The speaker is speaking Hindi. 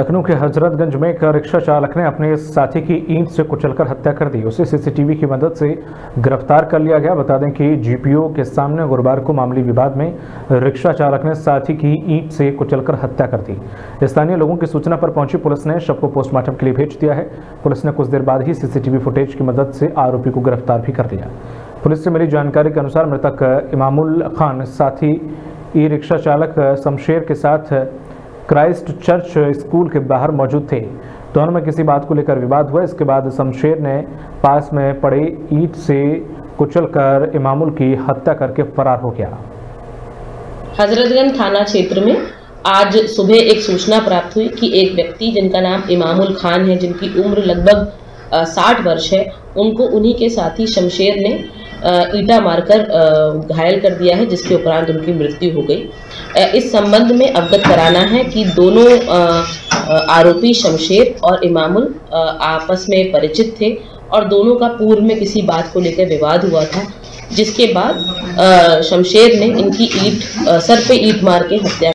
लखनऊ के हजरतगंज में एक रिक्शा चालक ने अपने साथी की ईंट से कुचलकर हत्या कर दी। उसे सीसीटीवी की मदद से गिरफ़्तार कर लिया गया। बता दें कि जीपीओ के सामने गुरुवार को मामूली विवाद में रिक्शा चालक ने साथी की ईंट से कुचलकर हत्या कर दी। स्थानीय लोगों की सूचना पर पहुँची पुलिस ने शव को पोस्टमार्टम के लिए भेज दिया है। पुलिस ने कुछ देर बाद ही सीसीटीवी फुटेज की मदद से आरोपी को गिरफ़्तार भी कर लिया। पुलिस से मिली जानकारी के अनुसार मृतक इमामुल खान, साथी, ई रिक्शा चालक, शमशेर के साथ क्राइस्ट चर्च स्कूल के बाहर मौजूद थे। दोनों में किसी बात को लेकर विवाद हुआ, इसके बाद शमशेर ने पास में पड़े ईंट से कुचलकर इमामुल की हत्या करके फरार हो गया। हजरतगंज थाना क्षेत्र में आज सुबह एक सूचना प्राप्त हुई कि एक व्यक्ति जिनका नाम इमामुल खान है, जिनकी उम्र लगभग साठ वर्ष है, उनको उन्हीं के साथी शमशेर ने ईटा मारकर घायल कर दिया है, जिसके उपरांत उनकी मृत्यु हो गई। इस संबंध में अवगत कराना है कि दोनों आरोपी शमशेर और इमामुल आपस में परिचित थे और दोनों का पूर्व में किसी बात को लेकर विवाद हुआ था, जिसके बाद शमशेर ने इनकी ईट सर पे ईट मार के हत्या